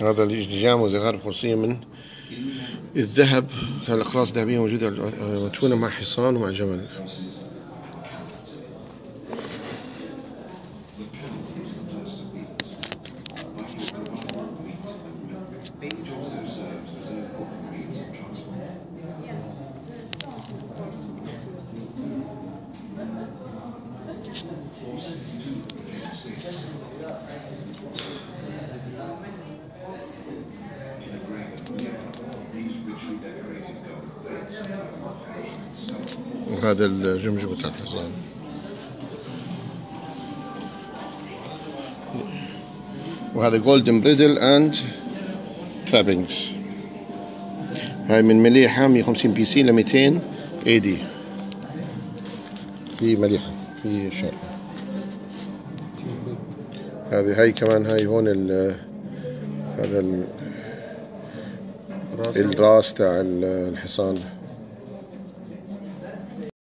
هذا الجام وزغار فرصية من الذهب. الأقراص الذهبية موجودة مدفونة مع حصان ومع جمل. وهذا الجمجمة بتاعت الحصان. وهذا golden bridle and trappings هاي من مليحة 150 BC ل 200 AD في مليحة في شارقة هذه هاي كمان هاي هون ال هذا الراس تاع الحصان.